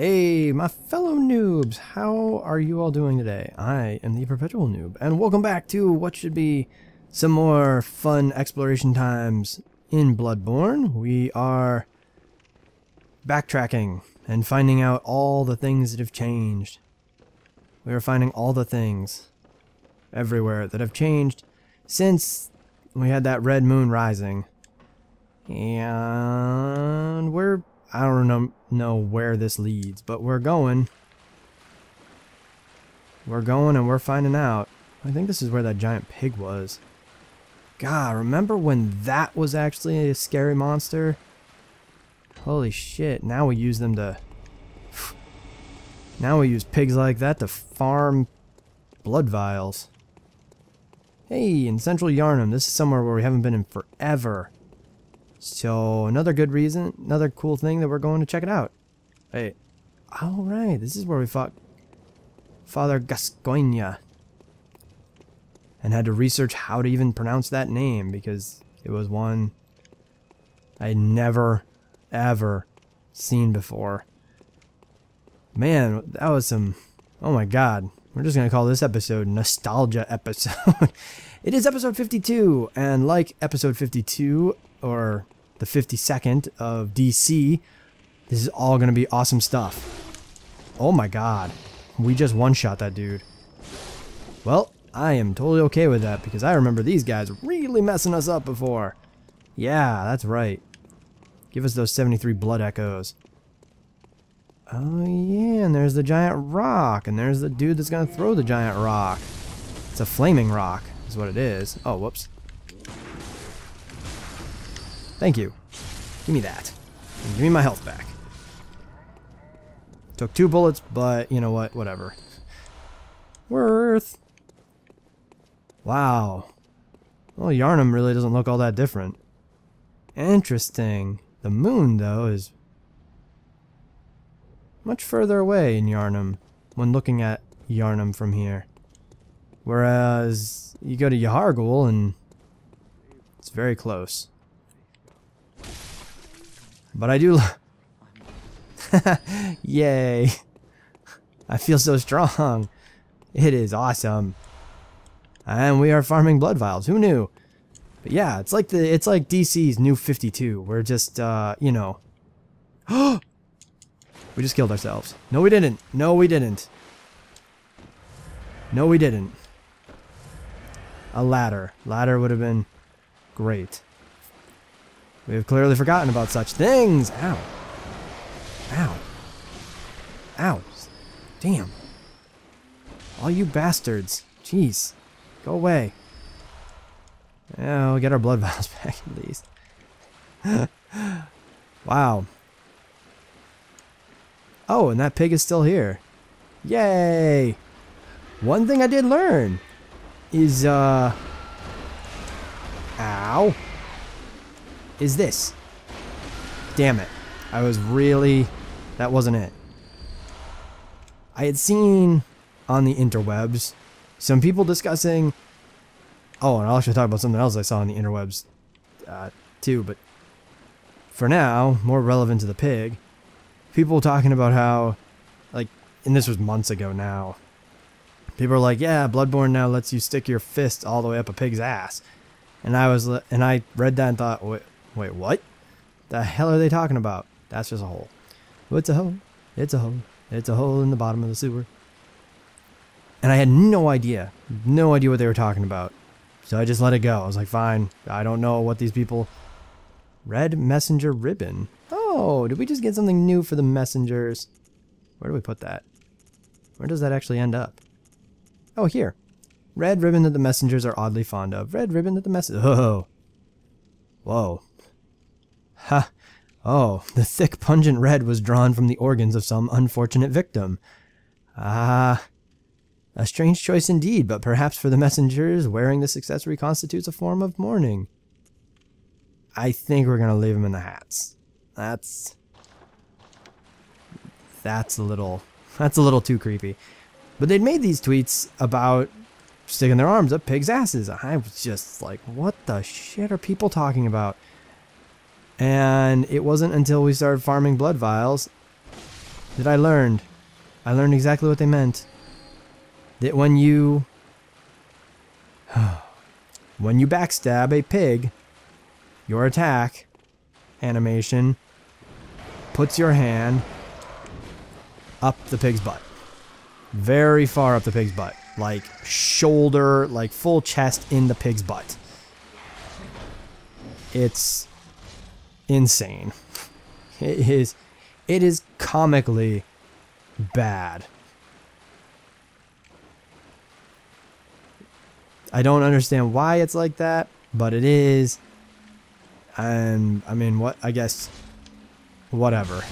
Hey, my fellow noobs, how are you all doing today? I am the Perpetual Noob, and welcome back to what should be some more fun exploration times in Bloodborne. We are backtracking and finding out all the things that have changed. We are finding all the things everywhere that have changed since we had that red moon rising. And we're I don't know, where this leads, but we're going. We're going and we're finding out. I think this is where that giant pig was. God, remember when that was actually a scary monster? Holy shit, now we use them to... Now we use pigs like that to farm blood vials. Hey, in central Yharnam, this is somewhere where we haven't been in forever. So another good reason, another cool thing that we're going to check it out. Hey, all right, this is where we fought Father Gascoigne, and had to research how to even pronounce that name because it was one I never ever seen before. Man, that was some. Oh my God, we're just gonna call this episode nostalgia episode. it is episode 52, and like episode 52, or the 52nd of DC. This is all going to be awesome stuff. Oh my god. We just one-shot that dude. Well, I am totally okay with that because I remember these guys really messing us up before. Yeah, that's right. Give us those 73 blood echoes. Oh yeah, and there's the giant rock, and there's the dude that's gonna throw the giant rock. It's a flaming rock, is what it is. Oh, whoops. Thank you. Give me that. And give me my health back. Took two bullets, but you know what? Whatever. Worth. Wow. Well, Yharnam really doesn't look all that different. Interesting. The moon, though, is much further away in Yharnam when looking at Yharnam from here. Whereas you go to Yahar'gul and it's very close. But I do... Yay. I feel so strong. It is awesome. And we are farming blood vials. Who knew? But yeah, it's like the it's like DC's new 52. We're just uh, you know. we just killed ourselves. No we didn't. No we didn't. No we didn't. A ladder. Ladder would have been great. We have clearly forgotten about such things. Ow. Ow. Ow. Damn. All you bastards. Jeez. Go away. Yeah, we'll get our blood vials back at least. wow. Oh, and that pig is still here. Yay! One thing I did learn is, uh... Ow is this. Damn it. I was really... That wasn't it. I had seen on the interwebs some people discussing... Oh, and I'll actually talk about something else I saw on the interwebs uh, too, but for now, more relevant to the pig, people talking about how, like, and this was months ago now, people are like, yeah, Bloodborne now lets you stick your fist all the way up a pig's ass. And I was, and I read that and thought, wait, what? The hell are they talking about? That's just a hole. What's a hole? It's a hole. It's a hole in the bottom of the sewer. And I had no idea. No idea what they were talking about. So I just let it go. I was like, fine. I don't know what these people... Red messenger ribbon. Oh, did we just get something new for the messengers? Where do we put that? Where does that actually end up? Oh, here. Red ribbon that the messengers are oddly fond of. Red ribbon that the mess... Oh. Whoa. Ha! Oh, the thick pungent red was drawn from the organs of some unfortunate victim. Ah, a strange choice indeed, but perhaps for the messengers, wearing this accessory constitutes a form of mourning. I think we're gonna leave them in the hats. That's... That's a little... That's a little too creepy. But they'd made these tweets about sticking their arms up pigs' asses. I was just like, what the shit are people talking about? And it wasn't until we started farming blood vials that I learned. I learned exactly what they meant. That when you when you backstab a pig, your attack animation puts your hand up the pig's butt. Very far up the pig's butt. Like shoulder, like full chest in the pig's butt. It's insane. It is it is comically bad. I don't understand why it's like that, but it is. And I mean, what I guess whatever.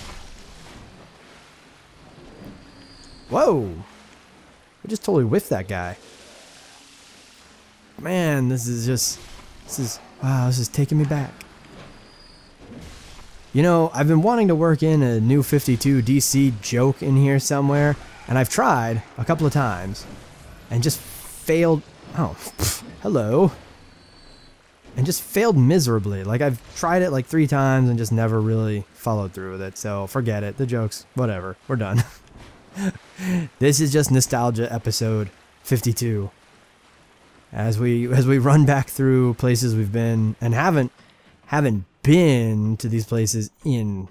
Whoa! I just totally whiffed that guy. Man, this is just this is wow, this is taking me back. You know, I've been wanting to work in a new 52 DC joke in here somewhere, and I've tried a couple of times and just failed. Oh, hello. And just failed miserably. Like, I've tried it like three times and just never really followed through with it. So, forget it. The jokes, whatever. We're done. this is just nostalgia episode 52. As we as we run back through places we've been and haven't haven't been to these places in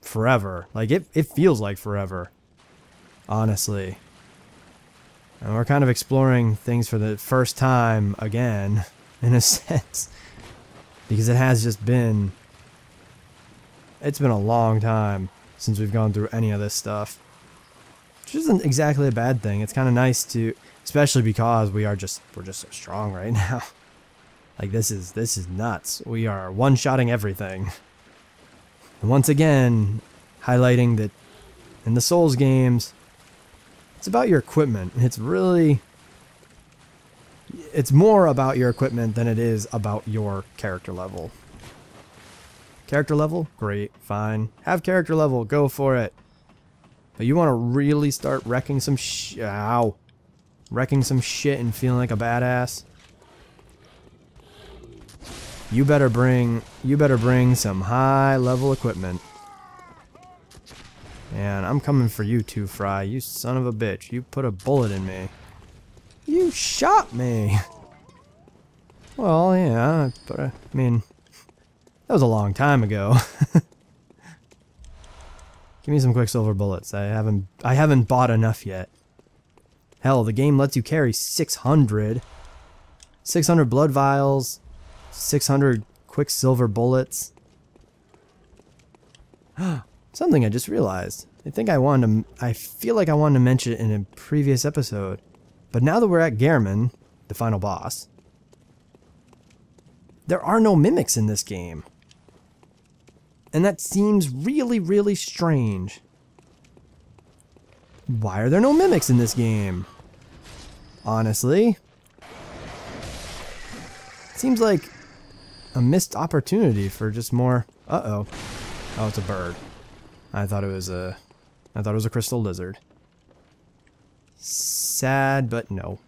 forever. Like it, it feels like forever. Honestly. And we're kind of exploring things for the first time again, in a sense. Because it has just been it's been a long time since we've gone through any of this stuff. Which isn't exactly a bad thing. It's kind of nice to especially because we are just we're just so strong right now. Like this is this is nuts. We are one-shotting everything. And once again, highlighting that in the Souls games, it's about your equipment. It's really it's more about your equipment than it is about your character level. Character level? Great, fine. Have character level, go for it. But you want to really start wrecking some sh- ow. Wrecking some shit and feeling like a badass? You better bring you better bring some high level equipment. And I'm coming for you too, Fry. You son of a bitch. You put a bullet in me. You shot me. Well, yeah, but I mean, that was a long time ago. Give me some quicksilver bullets. I haven't I haven't bought enough yet. Hell, the game lets you carry 600. 600 blood vials, 600 quicksilver bullets. Something I just realized. I think I wanted to, I feel like I wanted to mention it in a previous episode. But now that we're at Gehrman, the final boss, there are no mimics in this game. And that seems really, really strange. Why are there no mimics in this game? Honestly. Seems like a missed opportunity for just more. Uh oh. It's a bird. I thought it was a. I thought it was a crystal lizard. Sad, but no.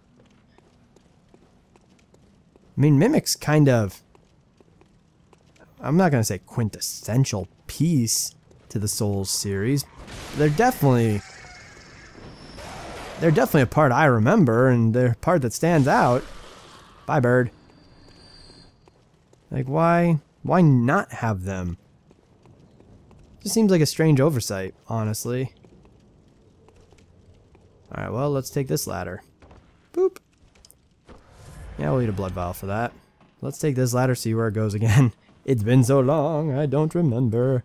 I mean, Mimic's kind of. I'm not gonna say quintessential piece to the Souls series. They're definitely. They're definitely a part I remember, and they're a part that stands out. Bye, bird. Like, why, why not have them? Just seems like a strange oversight, honestly. Alright, well, let's take this ladder. Boop. Yeah, we'll need a blood vial for that. Let's take this ladder, see where it goes again. it's been so long, I don't remember.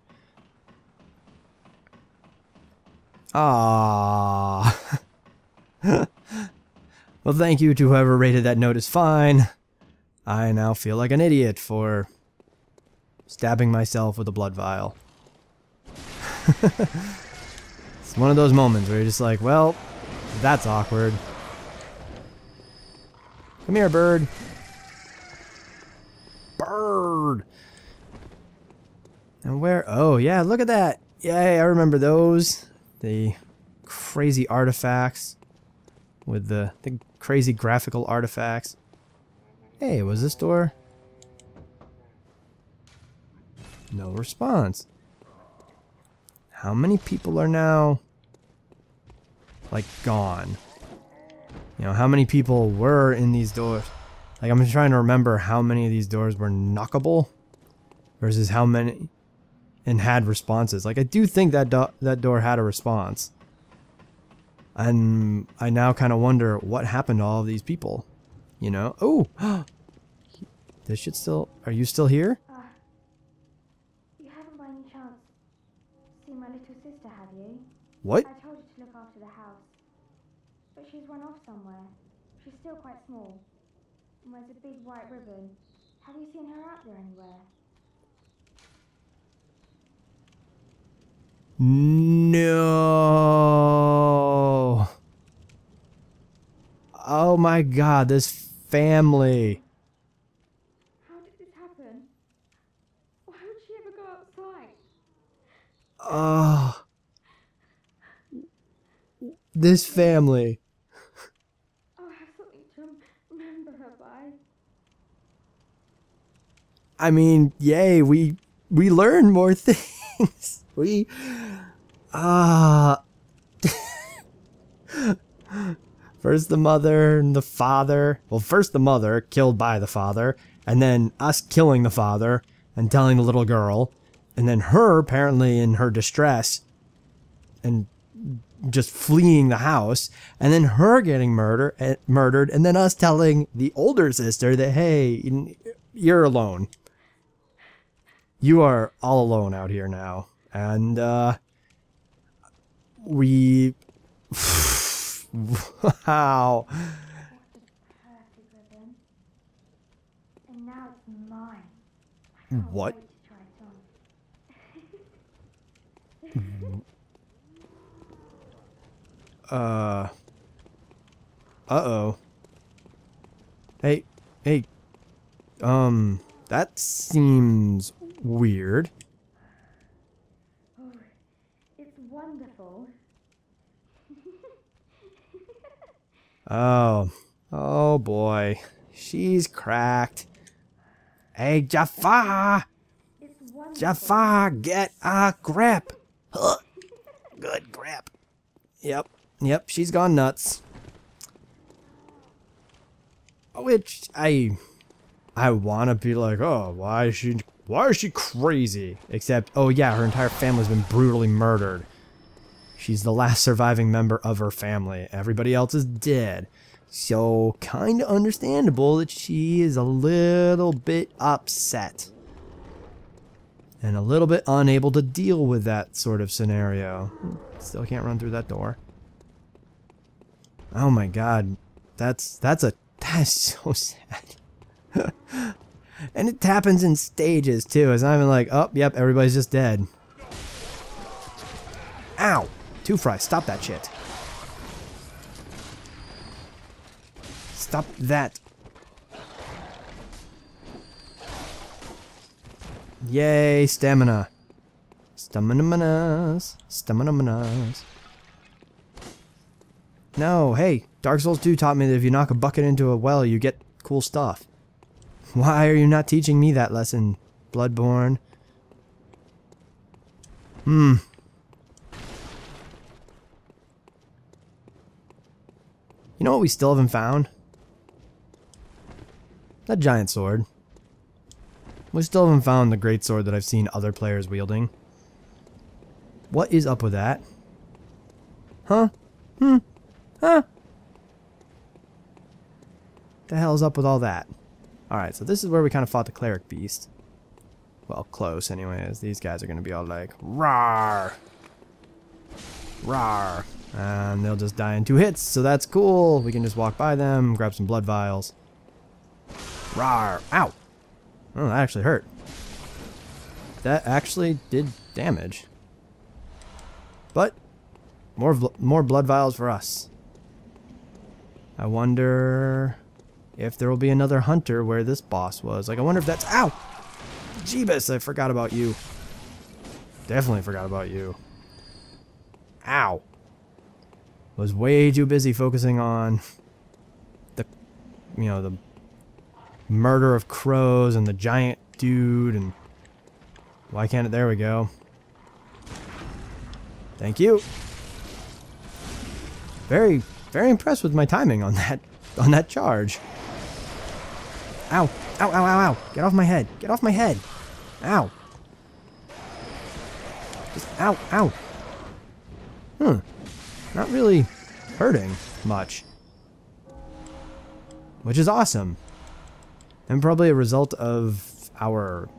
Ah. well, thank you to whoever rated that note as fine. I now feel like an idiot for stabbing myself with a blood vial. it's one of those moments where you're just like, well, that's awkward. Come here, bird. Bird! And where? Oh, yeah, look at that. Yay, I remember those. The crazy artifacts with the, the crazy graphical artifacts. Hey, was this door? No response. how many people are now like gone? You know, how many people were in these doors? Like I'm just trying to remember how many of these doors were knockable versus how many and had responses. Like I do think that do that door had a response. And I now kind of wonder what happened to all of these people. You know? Oh! this shit still... Are you still here? Uh, you haven't by any chance seen my little sister, have you? What? I told her to look after the house. But she's run off somewhere. She's still quite small. And wears a big white ribbon. Have you seen her out there anywhere? No. Oh my god, this family. How did this happen? Why would she ever go outside? Oh. This family. I'll have something to remember her by. I mean, yay, we we learn more things. we ah First the mother and the father. Well, first the mother killed by the father, and then us killing the father and telling the little girl, and then her apparently in her distress and just fleeing the house, and then her getting murder, eh, murdered, and then us telling the older sister that hey, you're alone. You are all alone out here now, and uh, we. wow. Perfect ribbon. And now it's mine. I can't What? wait to try it on. Uh. Uh-oh. Hey, hey. Um, that seems weird. Oh, it's wonderful. Oh. Oh boy. She's cracked. Hey, Jafar! Jafar, get a grip! Good grip. Yep. Yep, she's gone nuts. Which I I want to be like, "Oh, why is she why is she crazy?" Except, oh yeah, her entire family's been brutally murdered. She's the last surviving member of her family. Everybody else is dead. So, kind of understandable that she is a little bit upset. And a little bit unable to deal with that sort of scenario. Still can't run through that door. Oh my god. That's that's a that's so sad. and it happens in stages too. It's not even like, oh, yep, everybody's just dead. Ow! Two fry, stop that shit. Stop that. Yay, stamina. Stamina manas. Stamina manas. No, hey, Dark Souls 2 taught me that if you knock a bucket into a well, you get cool stuff. Why are you not teaching me that lesson, Bloodborne? Hmm. You know what we still haven't found? That giant sword. We still haven't found the great sword that I've seen other players wielding. What is up with that? Huh? Hmm? Huh? The hell's up with all that? Alright, so this is where we kind of fought the cleric beast. Well, close anyways. These guys are going to be all like, Rawr! Rawr! And they'll just die in two hits, so that's cool. We can just walk by them, grab some blood vials. Rawr! Ow! Oh, that actually hurt. That actually did damage. But, more, more blood vials for us. I wonder if there will be another hunter where this boss was. Like, I wonder if that's... Ow! Jeebus, I forgot about you. Definitely forgot about you. Ow. Was way too busy focusing on the, you know, the murder of crows and the giant dude and why can't it? There we go. Thank you. Very, very impressed with my timing on that, on that charge. Ow. Ow, ow, ow, ow. Get off my head. Get off my head. Ow. Just, ow, ow. Hmm. Not really hurting much. Which is awesome. And probably a result of our...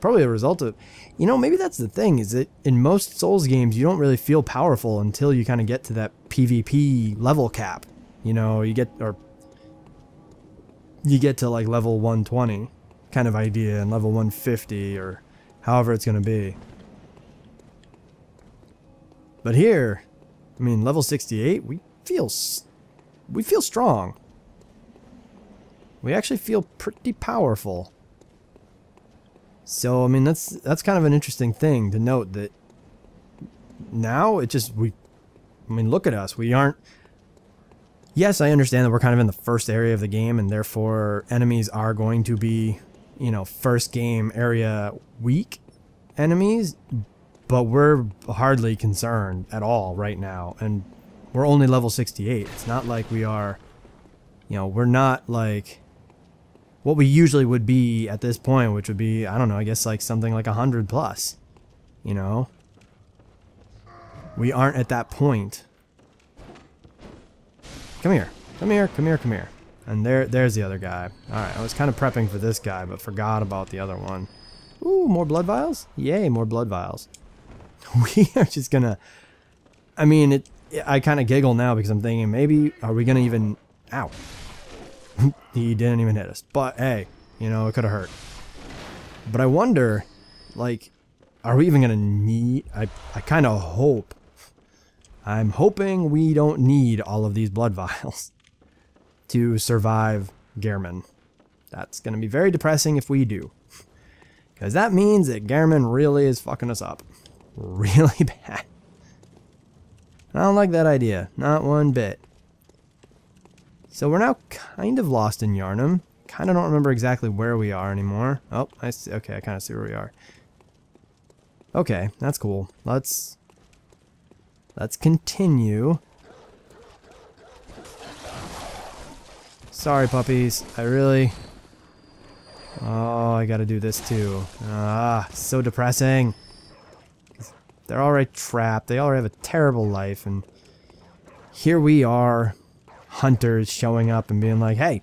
Probably a result of... You know, maybe that's the thing, is that in most Souls games, you don't really feel powerful until you kind of get to that PvP level cap. You know, you get... Or you get to like level 120 kind of idea and level 150 or however it's going to be. But here, I mean, level 68, we feel we feel strong. We actually feel pretty powerful. So, I mean, that's that's kind of an interesting thing to note that now it just we I mean, look at us. We aren't Yes, I understand that we're kind of in the first area of the game and therefore enemies are going to be, you know, first game area weak enemies, but we're hardly concerned at all right now and we're only level 68. It's not like we are, you know, we're not like what we usually would be at this point, which would be, I don't know, I guess like something like 100 plus, you know? We aren't at that point. Come here. Come here, come here, come here. And there, there's the other guy. Alright, I was kind of prepping for this guy, but forgot about the other one. Ooh, more blood vials? Yay, more blood vials. We are just gonna... I mean, it. I kind of giggle now because I'm thinking, maybe, are we gonna even... Ow. he didn't even hit us. But, hey, you know, it could have hurt. But I wonder, like, are we even gonna need... I, I kind of hope I'm hoping we don't need all of these blood vials to survive Gehrman. That's to be very depressing if we do. Because that means that Gehrman really is fucking us up. Really bad. I don't like that idea. Not one bit. So we're now kind of lost in Yharnam. Kind of don't remember exactly where we are anymore. Oh, I see. Okay, I kind of see where we are. Okay, that's cool. Let's Let's continue. Sorry, puppies. I really... Oh, I gotta do this too. Ah, so depressing. They're already trapped. They already have a terrible life. And here we are, hunters showing up and being like, Hey,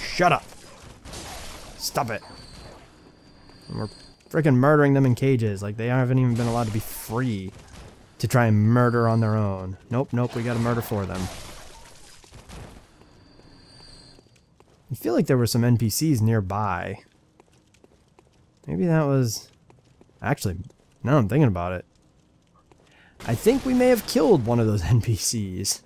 shut up. Stop it. And we're freaking murdering them in cages. Like, they haven't even been allowed to be free to try and murder on their own. Nope, nope, we gotta murder for them. I feel like there were some NPCs nearby. Maybe that was... Actually, now I'm thinking about it. I think we may have killed one of those NPCs.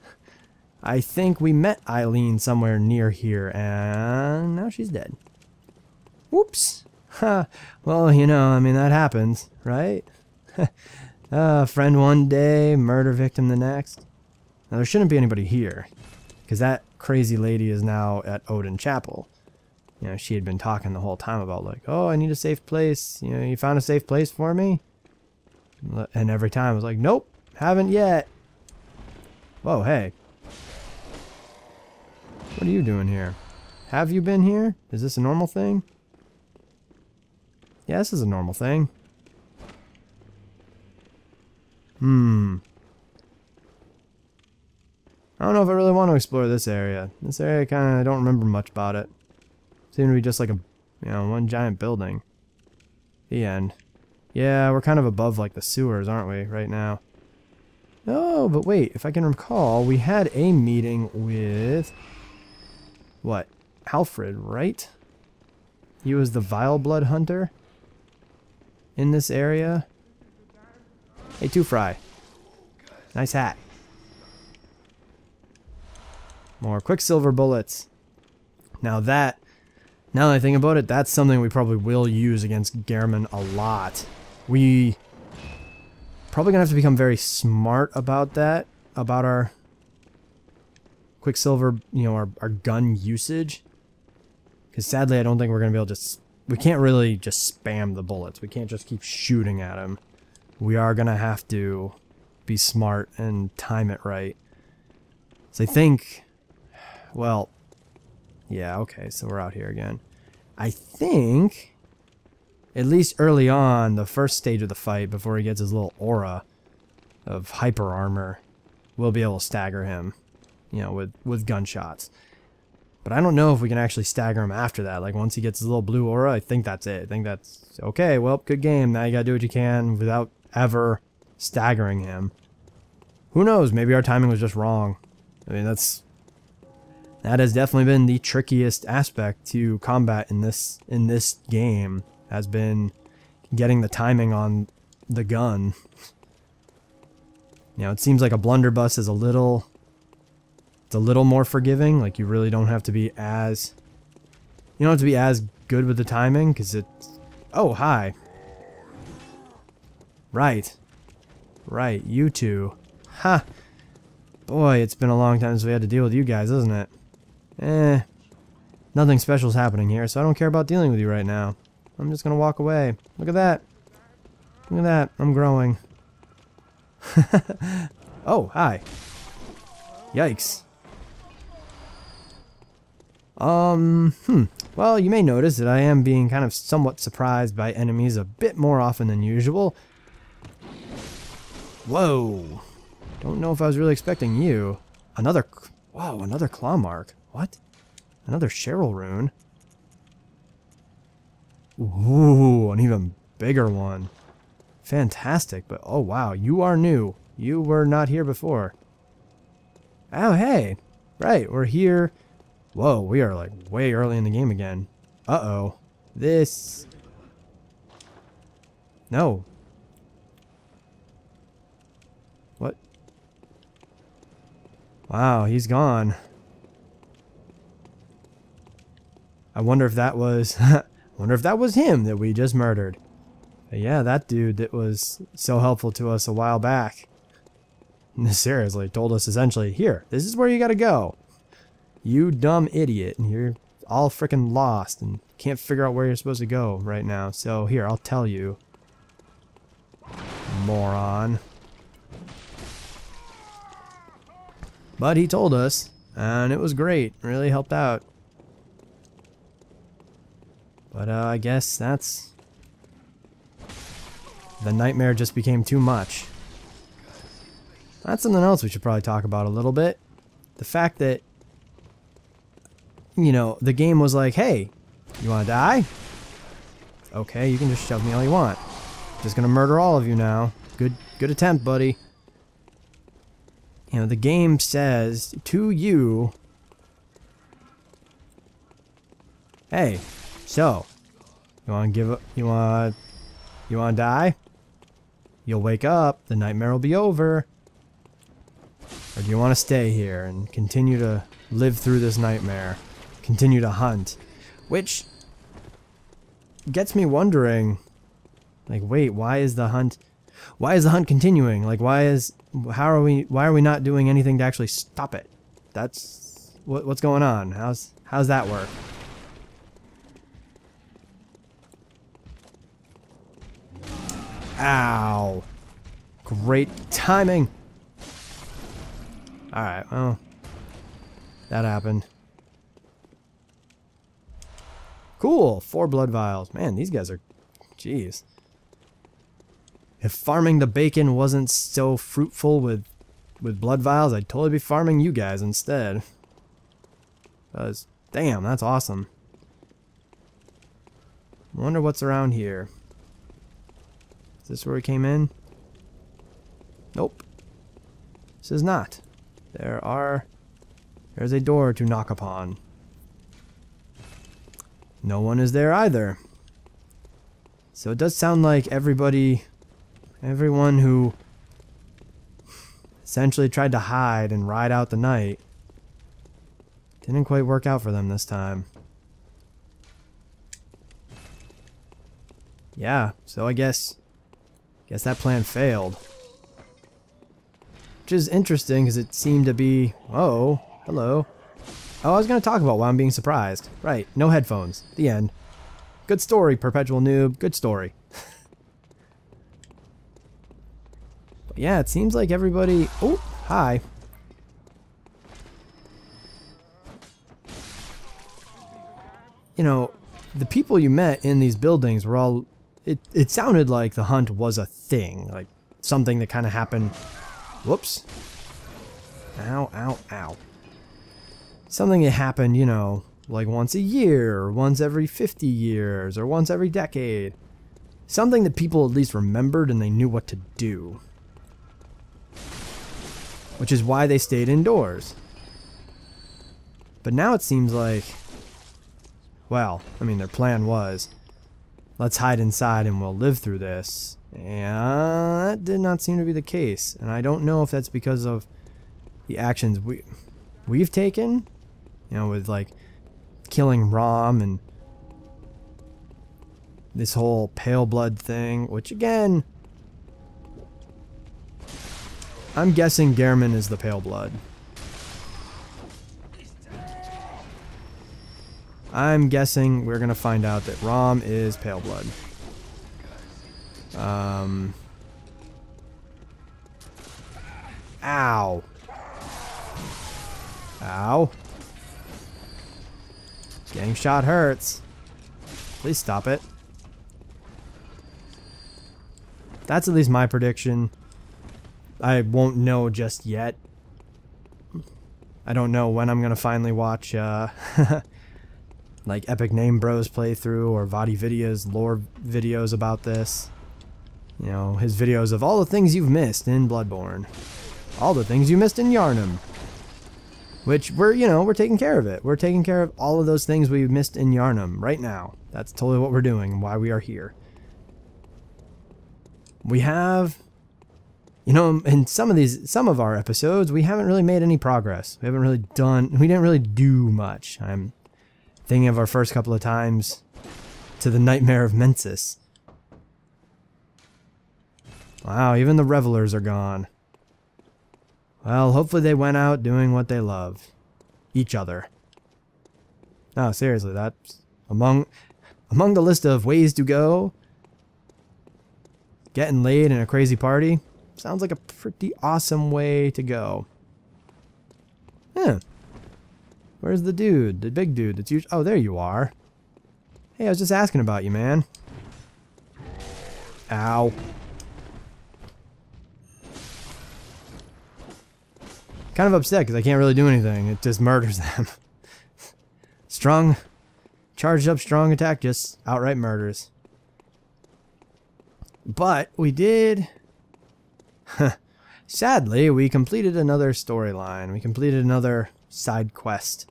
I think we met Eileen somewhere near here, and now she's dead. Whoops. Ha. well, you know, I mean, that happens, right? Uh, friend one day, murder victim the next. Now there shouldn't be anybody here, because that crazy lady is now at Oedon Chapel. You know, she had been talking the whole time about like, oh, I need a safe place. You know, you found a safe place for me? And every time I was like, nope, haven't yet. Whoa, hey. What are you doing here? Have you been here? Is this a normal thing? Yeah, this is a normal thing. Hmm. I don't know if I really want to explore this area. This area kind of, I don't remember much about it. Seemed to be just like a, you know, one giant building. The end. Yeah, we're kind of above like the sewers, aren't we, right now? Oh, but wait, if I can recall, we had a meeting with... What? Alfred, right? He was the Vile Blood Hunter? In this area? Hey, Two Fry. Nice hat. More Quicksilver bullets. Now that, now that I think about it, that's something we probably will use against Gehrman a lot. We probably gonna have to become very smart about that, about our Quicksilver, you know, our, our gun usage. Because sadly, I don't think we're gonna be able to, we can't really just spam the bullets. We can't just keep shooting at them. we are to have to be smart and time it right. So I think, well, yeah, okay, so we're out here again. I think, at least early on, the first stage of the fight, before he gets his little aura of hyper armor, we'll be able to stagger him, you know, with, with gunshots. But I don't know if we can actually stagger him after that. Like, once he gets his little blue aura, I think that's it. I think that's, okay, well, good game. Now you gotta do what you can without ever staggering him. Who knows? Maybe our timing was just wrong. I mean, that's that has definitely been the trickiest aspect to combat in this in this game has been getting the timing on the gun. You know, it seems like a blunderbuss is a little it's a little more forgiving, like you really don't have to be as you don't have to be as good with the timing cuz it Oh, hi. Right. Right, you two. Ha! Boy, it's been a long time since we had to deal with you guys, isn't it? Eh. Nothing special's happening here, so I don't care about dealing with you right now. I'm just gonna walk away. Look at that. Look at that. I'm growing. oh, hi. Yikes. Um, hmm. Well, you may notice that I am being kind of somewhat surprised by enemies a bit more often than usual. Whoa. Don't know if I was really expecting you. Another... Whoa, another claw mark. What? Another Caryll rune. Ooh, an even bigger one. Fantastic, but oh wow, you are new. You were not here before. Oh, hey. Right, we're here. Whoa, we are like way early in the game again. Uh-oh. This... No, What? Wow, he's gone. I wonder if that was... Wonder if that was him that we just murdered. But yeah, that dude that was so helpful to us a while back. Seriously, told us essentially, here, this is where you gotta go. You dumb idiot, and you're all freaking lost and can't figure out where you're supposed to go right now. So here, I'll tell you. Moron. But he told us, and it was great. Really helped out. But uh, I guess that's... The nightmare just became too much. That's something else we should probably talk about a little bit. The fact that, you know, the game was like, hey, you want to die? Okay, you can just shove me all you want. Just gonna murder all of you now. Good, good attempt, buddy you know, the game says to you, hey, so, you want to give up, you want, you want to die? You'll wake up, the nightmare will be over. Or do you want to stay here and continue to live through this nightmare? Continue to hunt? Which gets me wondering, like, wait, why is the hunt, why is the hunt continuing? Like, why is how are we why are we not doing anything to actually stop it that's what, what's going on how's how's that work ow great timing all right well that happened cool four blood vials man these guys are jeez if farming the bacon wasn't so fruitful with with blood vials, I'd totally be farming you guys instead. Cause, damn, that's awesome. wonder what's around here. Is this where we came in? Nope. This is not. There are... There's a door to knock upon. No one is there either. So it does sound like everybody Everyone who essentially tried to hide and ride out the night didn't quite work out for them this time. Yeah, so I guess guess that plan failed. Which is interesting because it seemed to be oh, hello. Oh, I was going to talk about why I'm being surprised. Right, no headphones. The end. Good story, Perpetual Noob. Good story. But yeah, it seems like everybody... Oh, hi. You know, the people you met in these buildings were all... It, it sounded like the hunt was a thing. Like, something that kind of happened... Whoops. Ow, ow, ow. Something that happened, you know, like once a year, or once every 50 years, or once every decade. Something that people at least remembered and they knew what to do. Which is why they stayed indoors. But now it seems like... Well, I mean, their plan was, let's hide inside and we'll live through this. And that did not seem to be the case. And I don't know if that's because of the actions we, we've taken, you know, with like killing Rom and this whole pale blood thing, which again, I'm guessing Gehrman is the pale blood. I'm guessing we're gonna find out that Rom is pale blood. Um. Ow. Ow. Getting shot hurts. Please stop it. That's at least my prediction. I won't know just yet. I don't know when I'm going to finally watch uh, like Epic Name Bros playthrough or Vaati videos, lore videos about this. You know, his videos of all the things you've missed in Bloodborne. All the things you missed in Yharnam. Which we're, you know, we're taking care of it. We're taking care of all of those things we've missed in Yharnam right now. That's totally what we're doing and why we are here. We have, you know, in some of these, some of our episodes, we haven't really made any progress. We haven't really done, we didn't really do much. I'm thinking of our first couple of times to the Nightmare of Mensis. Wow, even the revelers are gone. Well, hopefully they went out doing what they love. Each other. No, seriously, that's among among the list of ways to go. Getting laid in a crazy party sounds like a pretty awesome way to go. Yeah. Where's the dude? The big dude that's usually... Oh, there you are. Hey, I was just asking about you, man. Ow. Kind of upset because I can't really do anything. It just murders them. strong, charged up strong attack just outright murders. But we did... Sadly, we completed another storyline. We completed another side quest.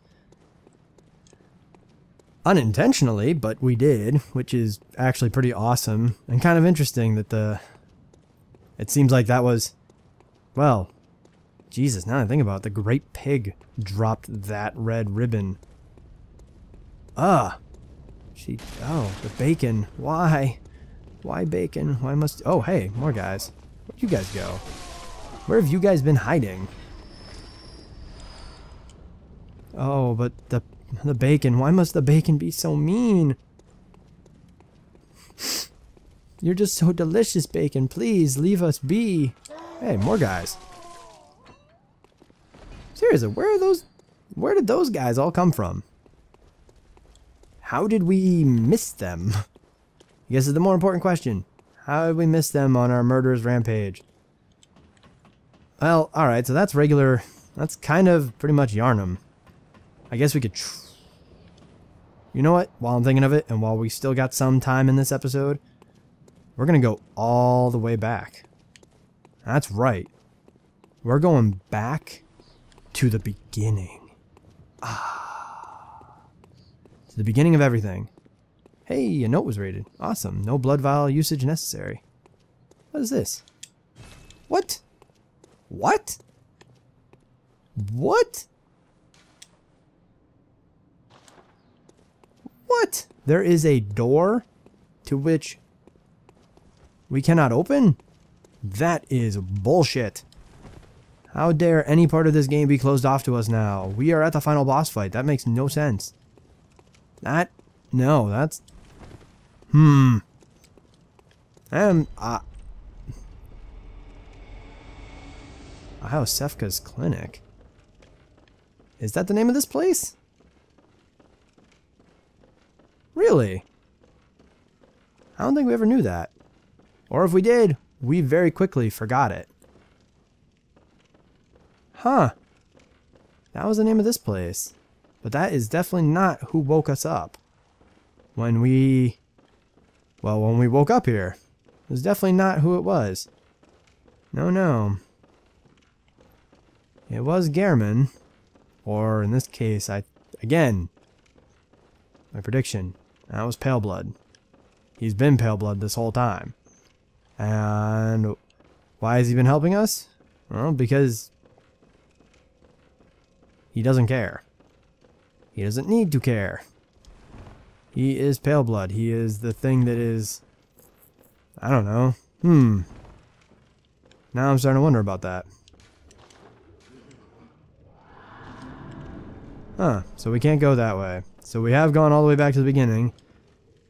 Unintentionally, but we did, which is actually pretty awesome and kind of interesting that the... It seems like that was... Well, Jesus, now I think about it, the great pig dropped that red ribbon. Ah! She, oh, the bacon. Why? Why bacon? Why must, oh, hey, more guys. Where'd you guys go? Where have you guys been hiding? Oh, but the, the bacon, why must the bacon be so mean? You're just so delicious, bacon. Please, leave us be. Hey, more guys. Seriously, where are those... Where did those guys all come from? How did we miss them? I guess is the more important question. How did we miss them on our murderous rampage? Well, alright, so that's regular... That's kind of pretty much Yharnam. I guess we could... you know what? While I'm thinking of it, and while we still got some time in this episode, we're going to go all the way back. That's right. We're going back to the beginning. Ah. To the beginning of everything. Hey, a note was rated. Awesome. No blood vial usage necessary. What is this? What? What? What? What? There is a door to which we cannot open? That is bullshit. How dare any part of this game be closed off to us now? We are at the final boss fight. That makes no sense. That... No, that's... Hmm. Um, uh... Iosefka's Clinic. Is that the name of this place? Really? I don't think we ever knew that. Or if we did, we very quickly forgot it. Huh. That was the name of this place. But that is definitely not who woke us up. When we... Well, when we woke up here. It was definitely not who it was. No, no. It was Gehrman. Or in this case, I... Again. My prediction. That was Pale Blood. He's been Pale Blood this whole time. And... Why has he been helping us? Well, because... He doesn't care. He doesn't need to care. He is pale blood. He is the thing that is... I don't know. Hmm. Now I'm starting to wonder about that. Huh. So we can't go that way. So we have gone all the way back to the beginning.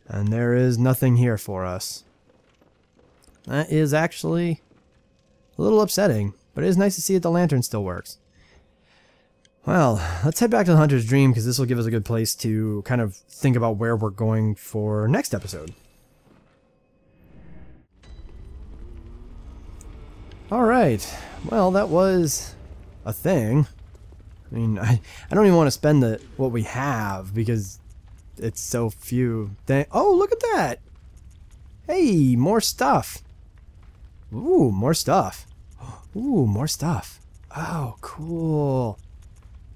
And there is nothing here for us. That is actually a little upsetting. But it is nice to see that the lantern still works. Well, let's head back to the Hunter's Dream because this will give us a good place to kind of think about where we're going for next episode. Alright, well that was a thing. I mean, I, I don't even want to spend the what we have because it's so few. oh, look at that! Hey, more stuff! Ooh, more stuff. Ooh, more stuff. Oh, cool.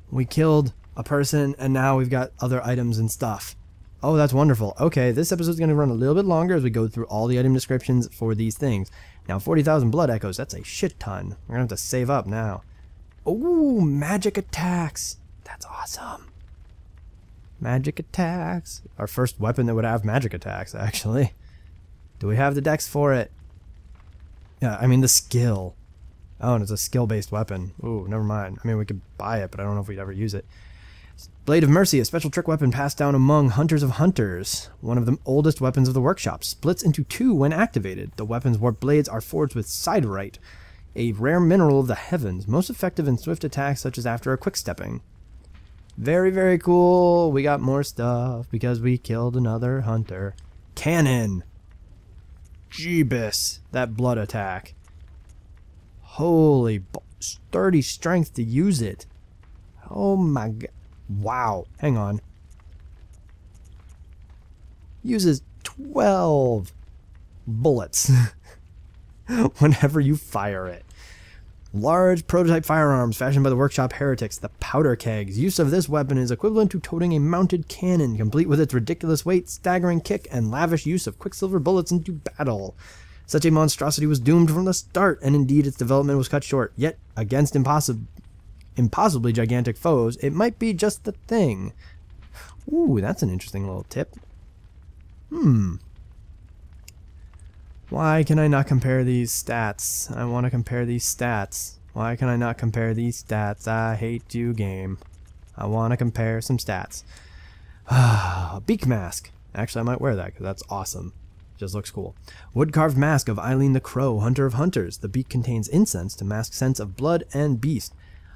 We killed a person and now we've got other items and stuff. Oh, that's wonderful. Okay, this episode's going to run a little bit longer as we go through all the item descriptions for these things. Now, 40,000 blood echoes, that's a shit ton. We're going to have to save up now. Oh, magic attacks. That's awesome. Magic attacks. Our first weapon that would have magic attacks, actually. Do we have the dex for it? Yeah, I mean the skill. Oh, and it's a skill-based weapon. Ooh, never mind. I mean, we could buy it, but I don't know if we'd ever use it. Blade of Mercy, a special trick weapon passed down among hunters of hunters. One of the oldest weapons of the workshop. Splits into two when activated. The weapon's warp blades are forged with siderite, a rare mineral of the heavens, most effective in swift attacks such as after a quick stepping. Very, very cool. We got more stuff because we killed another hunter. Cannon! Jeebus, that blood attack. Holy sturdy strength to use it. Oh my god. Wow. Hang on. Uses 12 bullets whenever you fire it. Large prototype firearms fashioned by the workshop heretics, the powder kegs. Use of this weapon is equivalent to toting a mounted cannon, complete with its ridiculous weight, staggering kick, and lavish use of quicksilver bullets into battle. Such a monstrosity was doomed from the start, and indeed its development was cut short. Yet, against impossible, impossibly gigantic foes, it might be just the thing. Ooh, that's an interesting little tip. Hmm. Why can I not compare these stats? I want to compare these stats. Why can I not compare these stats? I hate you, game. I want to compare some stats. Beak mask. Actually, I might wear that because that's awesome. Just looks cool. Wood carved mask of Eileen the Crow, Hunter of Hunters. The beak contains incense to mask scents of blood and beast.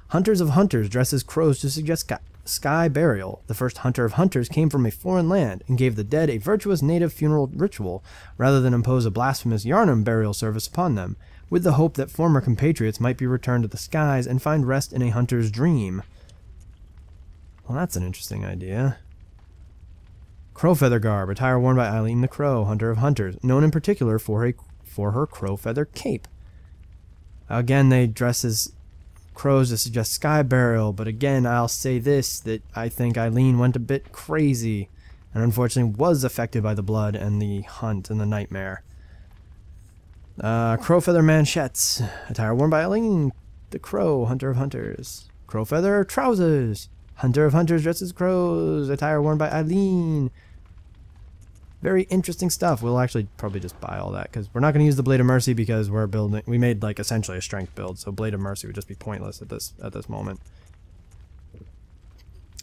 Hunters of Hunters dress as crows to suggest sky, burial. The first Hunter of Hunters came from a foreign land and gave the dead a virtuous native funeral ritual, rather than impose a blasphemous Yharnam burial service upon them, with the hope that former compatriots might be returned to the skies and find rest in a hunter's dream. Well, that's an interesting idea. Crow feather garb, attire worn by Eileen the Crow, hunter of hunters, known in particular for a for her crow feather cape. Again, they dress as crows to suggest sky burial, but again, I'll say this that I think Eileen went a bit crazy, and unfortunately was affected by the blood and the hunt and the nightmare. Uh, crow feather manchettes, attire worn by Eileen the Crow, hunter of hunters. Crow feather trousers, hunter of hunters dresses crows, attire worn by Eileen very interesting stuff. We'll actually probably just buy all that because we're not going to use the Blade of Mercy because we're building. We made like essentially a strength build, so Blade of Mercy would just be pointless at this at this moment.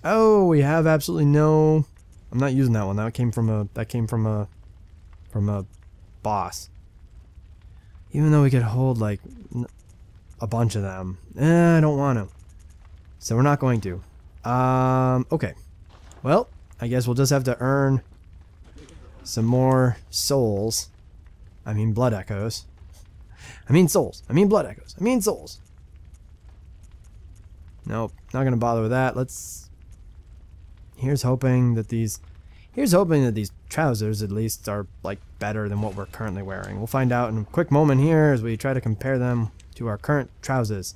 Oh, we have absolutely no. I'm not using that one. That came from a. That came from a. From a boss. Even though we could hold like. a bunch of them. Eh, I don't want to. So we're not going to. Um, okay. Well, I guess we'll just have to earn some more souls. I mean blood echoes. I mean souls. I mean blood echoes. I mean souls. Nope, not gonna bother with that. Let's. Here's hoping that these. Here's hoping that these trousers at least are like better than what we're currently wearing. We'll find out in a quick moment here as we try to compare them to our current trousers.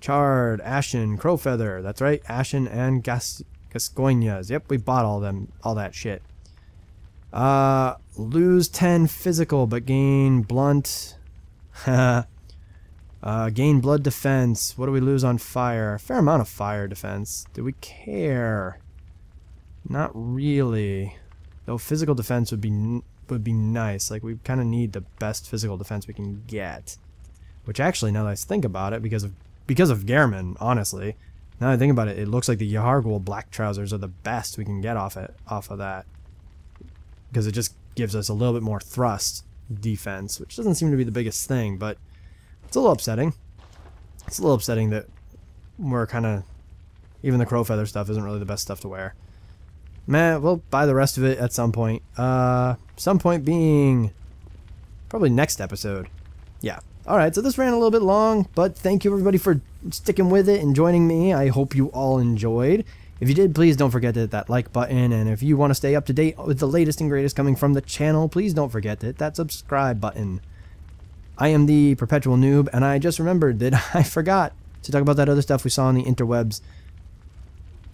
Charred, Ashen, Crowfeather. That's right, Ashen and Gas Gascoigne's. Yep, we bought all them, all that shit. Uh, lose 10 physical, but gain blunt. uh, gain blood defense. What do we lose on fire? Fair amount of fire defense. Do we care? Not really. Though physical defense would be would be nice. Like we kind of need the best physical defense we can get. Which actually, now that I think about it, because of because of Gehrman, honestly, now that I think about it, it looks like the Yahar'gul black trousers are the best we can get off it off of that because it just gives us a little bit more thrust defense, which doesn't seem to be the biggest thing, but it's a little upsetting. It's a little upsetting that we're kind of even the crow feather stuff isn't really the best stuff to wear. Man, we'll buy the rest of it at some point. Uh, some point being probably next episode. Yeah. All right, so this ran a little bit long, but thank you everybody for sticking with it and joining me. I hope you all enjoyed. If you did, please don't forget to hit that like button. And if you want to stay up to date with the latest and greatest coming from the channel, please don't forget to hit that subscribe button. I am the Perpetual Noob, and I just remembered that I forgot to talk about that other stuff we saw on the interwebs.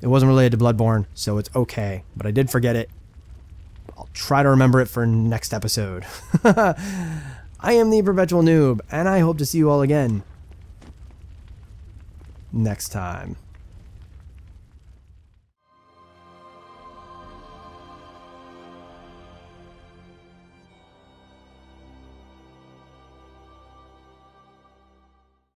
It wasn't related to Bloodborne, so it's okay. But I did forget it. I'll try to remember it for next episode. I am the Perpetual Noob, and I hope to see you all again next time.